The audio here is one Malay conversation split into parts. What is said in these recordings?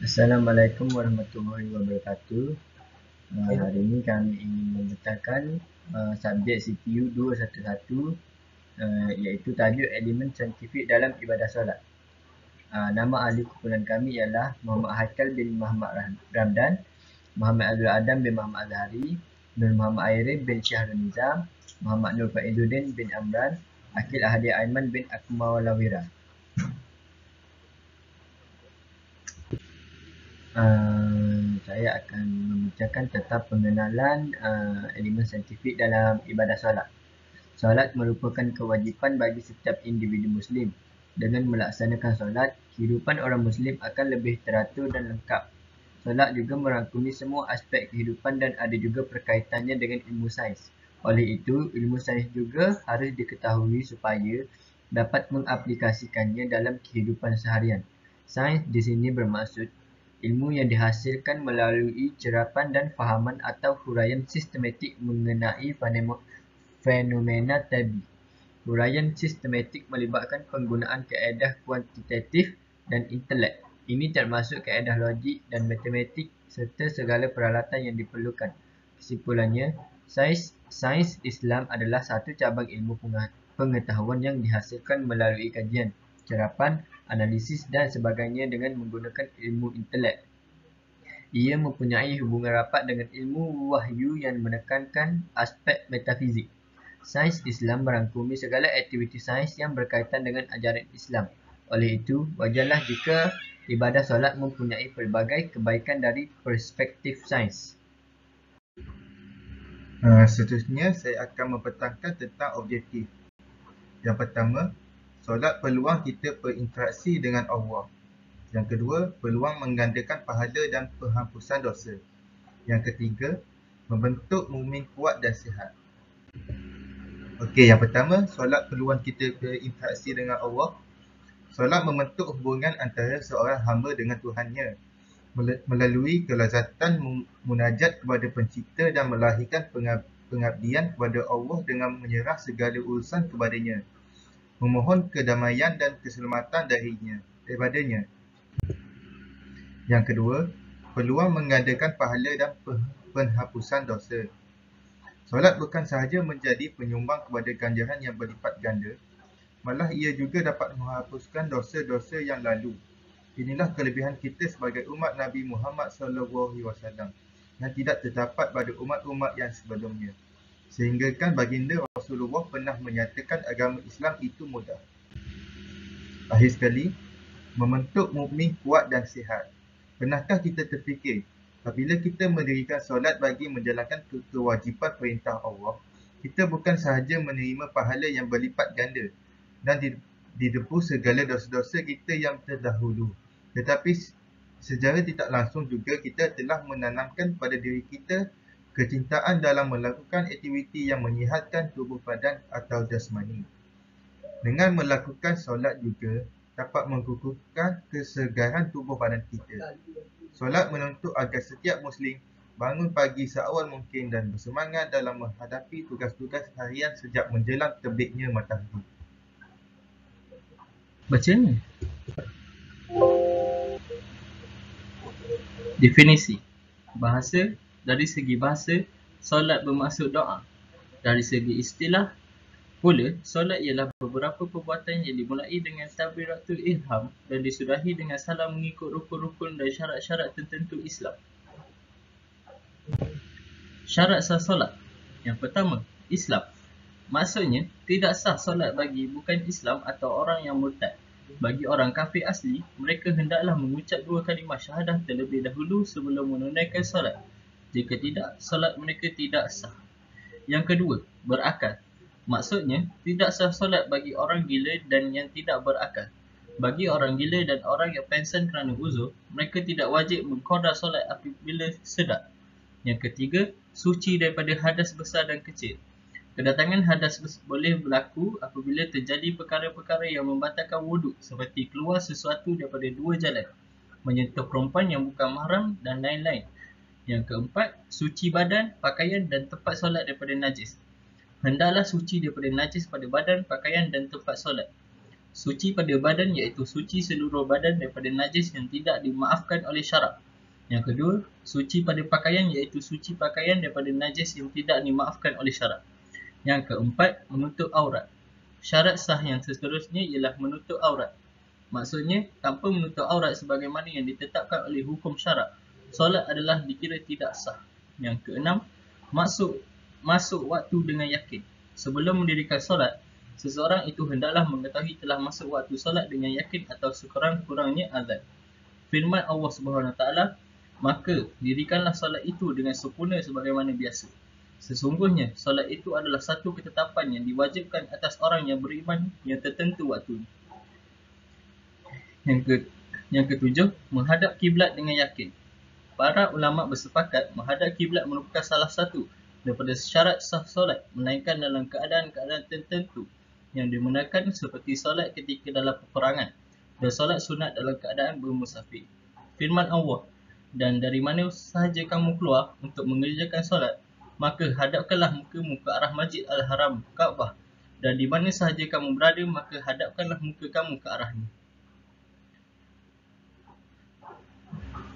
Assalamualaikum warahmatullahi wabarakatuh. Uh, hari ini kami ingin membentangkan uh, subjek CPU 211 uh, iaitu tajuk elemen saintifik dalam ibadah solat. Uh, nama ahli kumpulan kami ialah Muhammad Haikal bin Muhammad Ramdan, Muhammad Abdul Adam bin Muhammad Azhari, Nur Muhammad Airin bin Syahrul Nizam, Muhammad Nur Faizuddin bin Amran, Akil Ahadi Aiman bin Akmawalawira. Uh, saya akan membincangkan tentang pengenalan uh, elemen saintifik dalam ibadah solat. Solat merupakan kewajipan bagi setiap individu Muslim. Dengan melaksanakan solat, kehidupan orang Muslim akan lebih teratur dan lengkap. Solat juga merangkumi semua aspek kehidupan dan ada juga perkaitannya dengan ilmu sains. Oleh itu, ilmu sains juga harus diketahui supaya dapat mengaplikasikannya dalam kehidupan seharian. Sains di sini bermaksud ilmu yang dihasilkan melalui cerapan dan fahaman atau huraian sistematik mengenai fenomena tabi. Huraian sistematik melibatkan penggunaan kaedah kuantitatif dan intelek. Ini termasuk kaedah logik dan matematik serta segala peralatan yang diperlukan. Kesimpulannya, sains, sains Islam adalah satu cabang ilmu pengetahuan yang dihasilkan melalui kajian, cerapan, analisis dan sebagainya dengan menggunakan ilmu intelek. Ia mempunyai hubungan rapat dengan ilmu wahyu yang menekankan aspek metafizik. Sains Islam merangkumi segala aktiviti sains yang berkaitan dengan ajaran Islam. Oleh itu, wajarlah jika ibadah solat mempunyai pelbagai kebaikan dari perspektif sains. Uh, seterusnya, saya akan mempetangkan tentang objektif. Yang pertama, Solat peluang kita berinteraksi dengan Allah. Yang kedua, peluang menggandakan pahala dan penghapusan dosa. Yang ketiga, membentuk mumin kuat dan sihat. Okey, yang pertama, solat peluang kita berinteraksi dengan Allah. Solat membentuk hubungan antara seorang hamba dengan Tuhannya melalui kelazatan munajat kepada pencipta dan melahirkan pengabdian kepada Allah dengan menyerah segala urusan kepadanya memohon kedamaian dan keselamatan darinya, daripadanya. Yang kedua, peluang mengadakan pahala dan penghapusan dosa. Solat bukan sahaja menjadi penyumbang kepada ganjaran yang berlipat ganda, malah ia juga dapat menghapuskan dosa-dosa yang lalu. Inilah kelebihan kita sebagai umat Nabi Muhammad SAW yang tidak terdapat pada umat-umat yang sebelumnya. Sehingga kan baginda Rasulullah pernah menyatakan agama Islam itu mudah. Akhir sekali, membentuk mukmin kuat dan sihat. Pernahkah kita terfikir, apabila kita mendirikan solat bagi menjalankan kewajipan perintah Allah, kita bukan sahaja menerima pahala yang berlipat ganda dan didepu segala dosa-dosa kita yang terdahulu. Tetapi secara tidak langsung juga kita telah menanamkan pada diri kita kecintaan dalam melakukan aktiviti yang menyihatkan tubuh badan atau jasmani. Dengan melakukan solat juga dapat mengukuhkan kesegaran tubuh badan kita. Solat menuntut agar setiap Muslim bangun pagi seawal mungkin dan bersemangat dalam menghadapi tugas-tugas harian sejak menjelang terbitnya matahari. Baca ni. Definisi Bahasa dari segi bahasa, solat bermaksud doa. Dari segi istilah, pula solat ialah beberapa perbuatan yang dimulai dengan takbiratul ihram dan disudahi dengan salam mengikut rukun-rukun dan syarat-syarat tertentu Islam. Syarat sah solat. Yang pertama, Islam. Maksudnya, tidak sah solat bagi bukan Islam atau orang yang murtad. Bagi orang kafir asli, mereka hendaklah mengucap dua kalimah syahadah terlebih dahulu sebelum menunaikan solat. Jika tidak, solat mereka tidak sah. Yang kedua, berakal. Maksudnya, tidak sah solat bagi orang gila dan yang tidak berakal. Bagi orang gila dan orang yang pensan kerana uzur, mereka tidak wajib mengkodar solat apabila sedap. Yang ketiga, suci daripada hadas besar dan kecil. Kedatangan hadas boleh berlaku apabila terjadi perkara-perkara yang membatalkan wuduk seperti keluar sesuatu daripada dua jalan, menyentuh perempuan yang bukan mahram dan lain-lain. Yang keempat, suci badan, pakaian dan tempat solat daripada najis. Hendaklah suci daripada najis pada badan, pakaian dan tempat solat. suci pada badan iaitu suci seluruh badan daripada najis yang tidak dimaafkan oleh syarak. Yang kedua, suci pada pakaian iaitu suci pakaian daripada najis yang tidak dimaafkan oleh syarak. Yang keempat, menutup aurat. Syarat sah yang seterusnya ialah menutup aurat. Maksudnya, tanpa menutup aurat sebagaimana yang ditetapkan oleh hukum syarak, solat adalah dikira tidak sah. Yang keenam, masuk masuk waktu dengan yakin. Sebelum mendirikan solat, seseorang itu hendaklah mengetahui telah masuk waktu solat dengan yakin atau sekurang-kurangnya azan. Firman Allah Subhanahu taala, maka dirikanlah solat itu dengan sempurna sebagaimana biasa. Sesungguhnya solat itu adalah satu ketetapan yang diwajibkan atas orang yang beriman yang tertentu waktu. Yang ke yang ketujuh, menghadap kiblat dengan yakin. Para ulama bersepakat menghadap kiblat merupakan salah satu daripada syarat sah solat melainkan dalam keadaan-keadaan tertentu yang dimenangkan seperti solat ketika dalam peperangan dan solat sunat dalam keadaan bermusafir. Firman Allah, dan dari mana sahaja kamu keluar untuk mengerjakan solat, maka hadapkanlah mukamu ke arah Masjid Al-Haram, Kaabah. Dan di mana sahaja kamu berada, maka hadapkanlah muka kamu ke arahnya.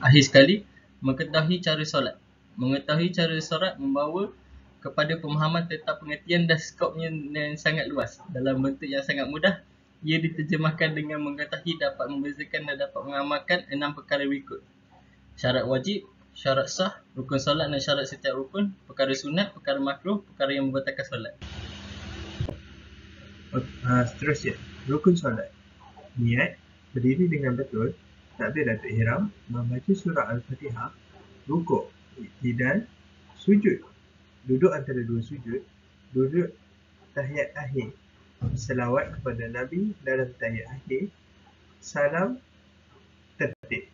Akhir sekali, mengetahui cara solat. Mengetahui cara solat membawa kepada pemahaman tentang pengertian dan skopnya yang sangat luas. Dalam bentuk yang sangat mudah, ia diterjemahkan dengan mengetahui dapat membezakan dan dapat mengamalkan enam perkara berikut. Syarat wajib, syarat sah, rukun solat dan syarat setiap rukun, perkara sunat, perkara makruh, perkara yang membatalkan solat. Uh, seterusnya, rukun solat. Niat, berdiri dengan betul, takbiratul ihram, membaca surah Al-Fatihah, rukuk, iktidal, sujud. Duduk antara dua sujud, duduk tahiyat akhir, selawat kepada Nabi dalam tahiyat akhir, salam tertib.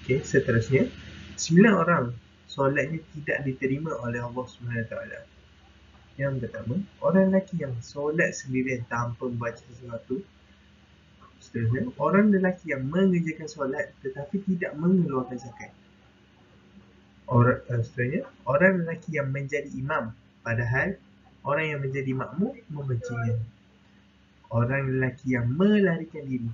Okey, seterusnya, sembilan orang solatnya tidak diterima oleh Allah SWT. Yang pertama, orang lelaki yang solat sendirian tanpa membaca sesuatu, Seterusnya, orang lelaki yang mengerjakan solat tetapi tidak mengeluarkan zakat. Orang, uh, seterusnya, orang lelaki yang menjadi imam padahal orang yang menjadi makmum membencinya. Orang lelaki yang melarikan diri.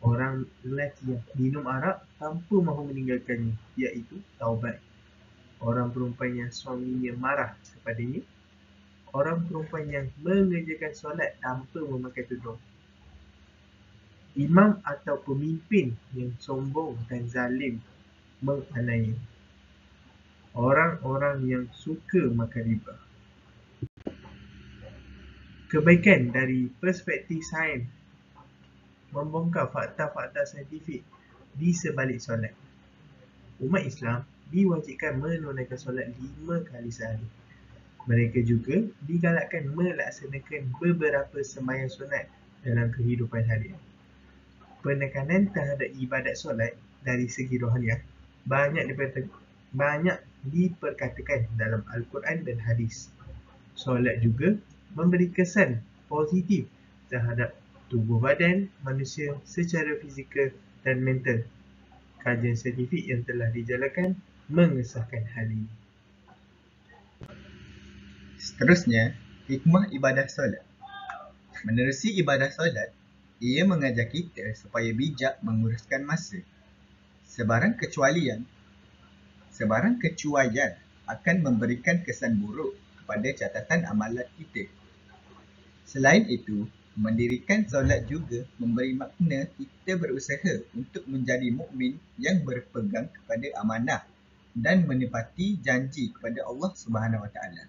Orang lelaki yang minum arak tanpa mahu meninggalkannya iaitu taubat. Orang perempuan yang suaminya marah kepadanya. Orang perempuan yang mengerjakan solat tanpa memakai tudung imam atau pemimpin yang sombong dan zalim menganiaya orang-orang yang suka makan riba. Kebaikan dari perspektif sains membongkar fakta-fakta saintifik di sebalik solat. Umat Islam diwajibkan menunaikan solat lima kali sehari. Mereka juga digalakkan melaksanakan beberapa sembahyang sunat dalam kehidupan harian penekanan terhadap ibadat solat dari segi rohaniah banyak diperkatakan, banyak diperkatakan dalam Al-Quran dan hadis. Solat juga memberi kesan positif terhadap tubuh badan manusia secara fizikal dan mental. Kajian saintifik yang telah dijalankan mengesahkan hal ini. Seterusnya, hikmah ibadah solat. Menerusi ibadah solat, ia mengajar kita supaya bijak menguruskan masa. Sebarang kecualian, sebarang kecuaian akan memberikan kesan buruk kepada catatan amalan kita. Selain itu, mendirikan solat juga memberi makna kita berusaha untuk menjadi mukmin yang berpegang kepada amanah dan menepati janji kepada Allah Subhanahu Wa Taala.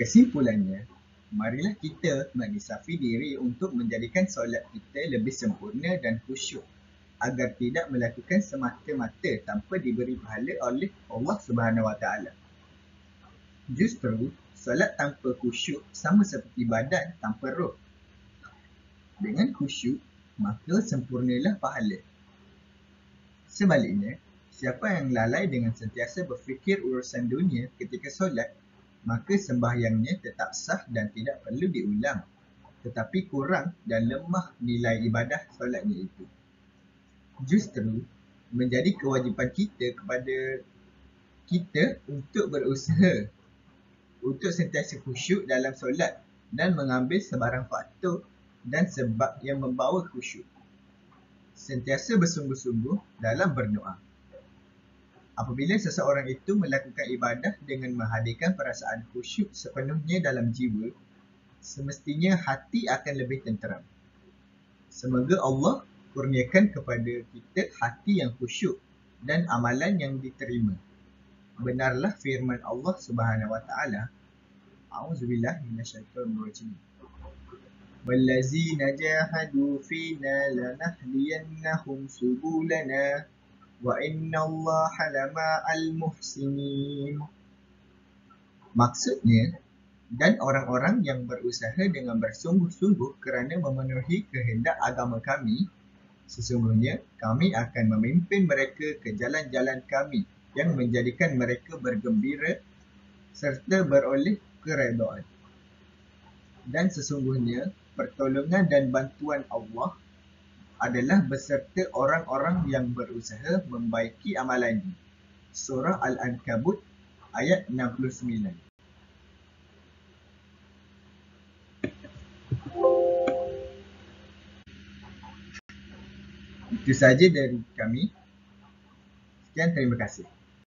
Kesimpulannya, marilah kita mengisafi diri untuk menjadikan solat kita lebih sempurna dan khusyuk agar tidak melakukan semata-mata tanpa diberi pahala oleh Allah Subhanahu Wa Taala. Justru, solat tanpa khusyuk sama seperti badan tanpa roh. Dengan khusyuk, maka sempurnalah pahala. Sebaliknya, siapa yang lalai dengan sentiasa berfikir urusan dunia ketika solat maka sembahyangnya tetap sah dan tidak perlu diulang tetapi kurang dan lemah nilai ibadah solatnya itu. Justru menjadi kewajipan kita kepada kita untuk berusaha untuk sentiasa khusyuk dalam solat dan mengambil sebarang faktor dan sebab yang membawa khusyuk. Sentiasa bersungguh-sungguh dalam berdoa Apabila seseorang itu melakukan ibadah dengan menghadirkan perasaan khusyuk sepenuhnya dalam jiwa, semestinya hati akan lebih tenteram. Semoga Allah kurniakan kepada kita hati yang khusyuk dan amalan yang diterima. Benarlah firman Allah Subhanahu Wa Taala. A'udzubillahi minasyaitonirrajim. والذين جاهدوا فينا لنهدينهم سبلنا وإن الله لمع المحسنين Maksudnya, dan orang-orang yang berusaha dengan bersungguh-sungguh kerana memenuhi kehendak agama kami, sesungguhnya kami akan memimpin mereka ke jalan-jalan kami yang menjadikan mereka bergembira serta beroleh keredaan. Dan sesungguhnya, pertolongan dan bantuan Allah adalah beserta orang-orang yang berusaha membaiki amalannya. Surah Al-Ankabut ayat 69. Itu saja dari kami. Sekian terima kasih.